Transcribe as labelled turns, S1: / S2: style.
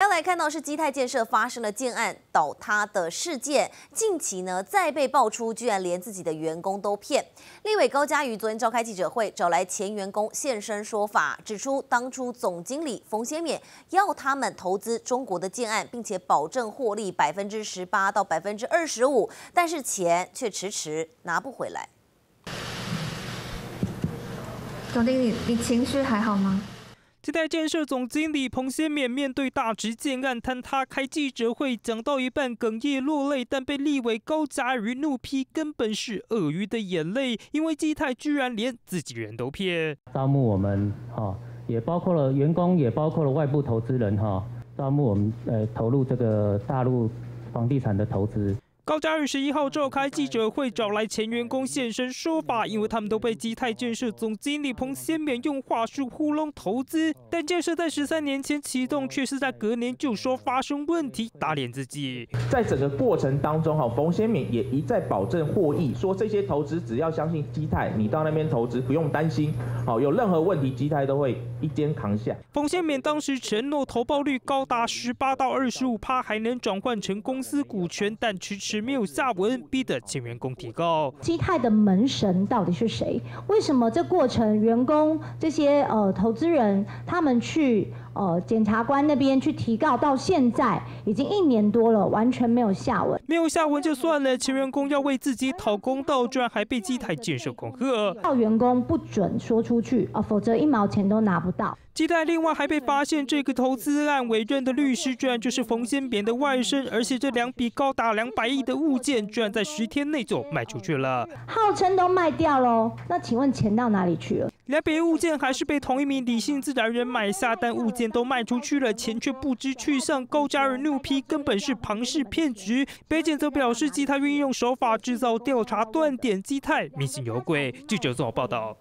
S1: 要来看到是基泰建设发生了建案倒塌的事件，近期呢再被爆出，居然连自己的员工都骗。立委高嘉瑜昨天召开记者会，找来前员工现身说法，指出当初总经理冯先勉要他们投资中国的建案，并且保证获利百分之十八到百分之二十五，但是钱却迟迟拿不回来。
S2: 总经理，你情绪还好吗？
S3: 基泰建设总经理彭先勉面对大直建案坍塌开记者会，讲到一半哽咽落泪，但被立委高嘉瑜怒批根本是鳄鱼的眼泪，因为基泰居然连自己人都骗。
S4: 招募我们哈，也包括了员工，也包括了外部投资人哈，招募我们呃投入这个大陆房地产的投资。
S3: 高嘉瑜十一号召开记者会，找来前员工现身说法，因为他们都被基泰建设总经理彭先勉用话术糊弄投资，但建设在十三年前启动，却是在隔年就说发生问题，打脸自己。
S5: 在整个过程当中，哈，冯先勉也一再保证获益，说这些投资只要相信基泰，你到那边投资不用担心，好，有任何问题基泰都会一肩扛下。
S3: 冯先勉当时承诺投报率高达十八到二十五趴，还能转换成公司股权，但迟迟。没有下文，逼得前员工提高。
S6: 基泰的门神到底是谁？为什么这过程员工这些呃投资人他们去？呃，检察官那边去提告，到现在已经一年多了，完全没有下文。
S3: 没有下文就算了，前员工要为自己讨公道，居然还被基泰建设恐吓，
S6: 要员工不准说出去啊，否则一毛钱都拿不到。
S3: 基泰另外还被发现，这个投资案委任的律师居然就是冯先扁的外甥，而且这两笔高达两百亿的物件，居然在十天内就卖出去了，
S6: 号称都卖掉喽。那请问钱到哪里去了？
S3: 两笔物件还是被同一名理性自然人买下，但物件都卖出去了，钱却不知去向。高家人怒批根本是庞氏骗局。北检则表示，基泰运用手法制造调查断点，基泰迷信有鬼。记者综合报道。